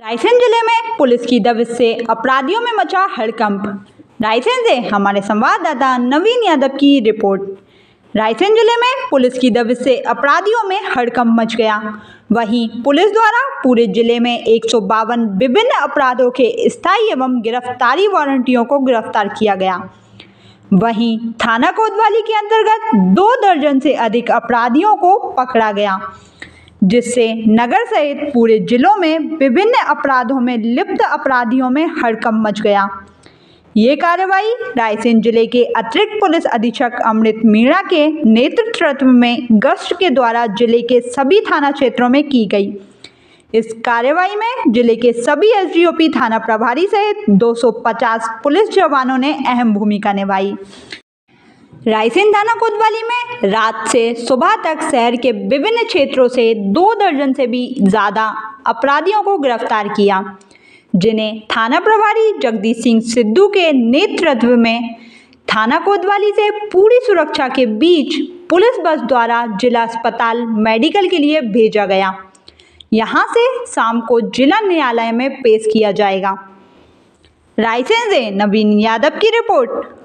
रायसेन ज़िले में पुलिस की दबिश से अपराधियों में मचा हड़कंप। रायसेन से हमारे संवाददाता नवीन यादव की रिपोर्ट। रायसेन ज़िले में पुलिस की दबिश से अपराधियों में हड़कंप मच गया। वहीं पुलिस द्वारा पूरे ज़िले में एक सौ बावन विभिन्न अपराधों के स्थायी एवं गिरफ्तारी वारंटियों को गिरफ़्तार किया गया। वहीं थाना कोतवाली के अंतर्गत दो दर्जन से अधिक अपराधियों को पकड़ा गया। जिससे नगर सहित पूरे जिलों में विभिन्न अपराधों में, लिप्त अपराधियों में हड़कंप मच गया। ये कार्रवाई रायसेन ज़िले के अतिरिक्त पुलिस अधीक्षक अमृत मीणा के नेतृत्व में गश्त के द्वारा ज़िले के सभी थाना क्षेत्रों में की गई। इस कार्रवाई में ज़िले के सभी एसडीओपी थाना प्रभारी सहित 250 पुलिस जवानों ने अहम भूमिका निभाई। रायसेन थाना कोतवाली में रात से सुबह तक शहर के विभिन्न क्षेत्रों से दो दर्जन से भी ज़्यादा अपराधियों को गिरफ़्तार किया, जिन्हें थाना प्रभारी जगदीश सिंह सिद्धू के नेतृत्व में थाना कोतवाली से पूरी सुरक्षा के बीच पुलिस बस द्वारा जिला अस्पताल मेडिकल के लिए भेजा गया। यहाँ से शाम को जिला न्यायालय में पेश किया जाएगा। रायसेन से नवीन यादव की रिपोर्ट